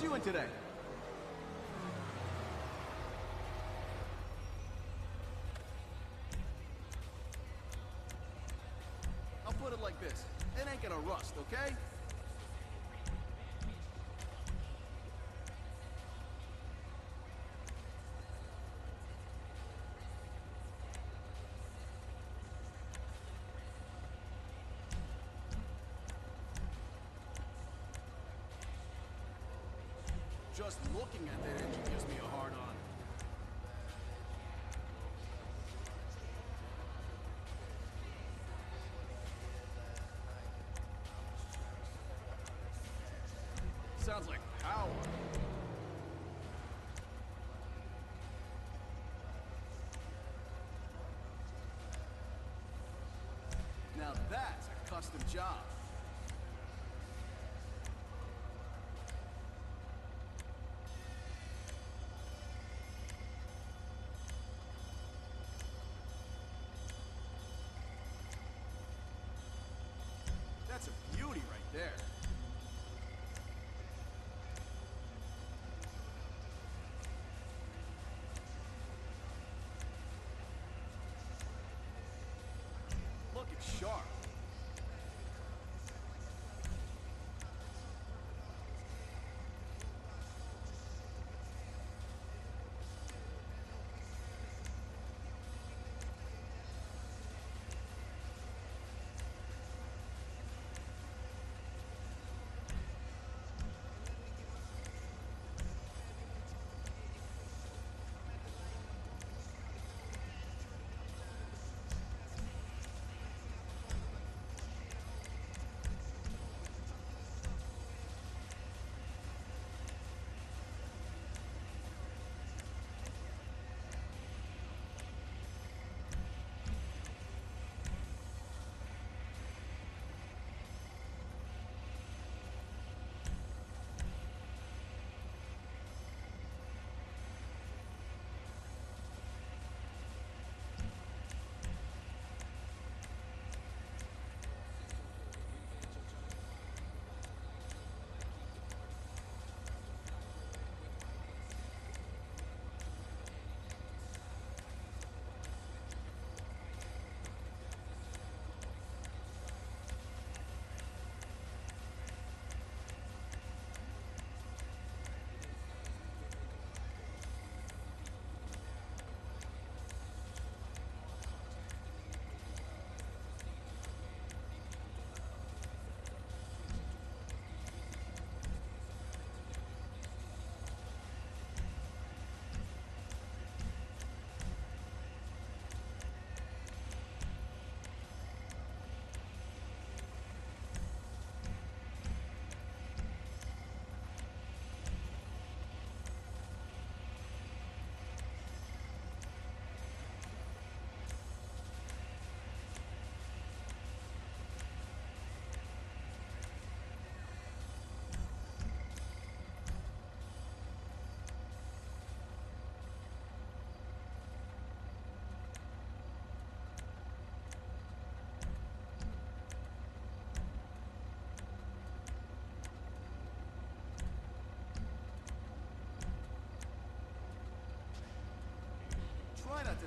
brings you in today? I'll put it like this. It ain't gonna rust, okay? Just looking at that engine gives me a hard on. Sounds like power. Now that's a custom job. That's a beauty right there.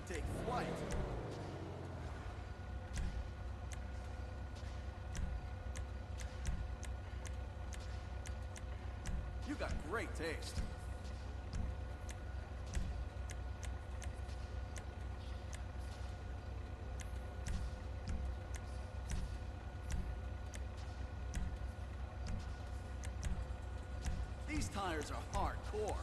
Take flight. You got great taste. These tires are hardcore.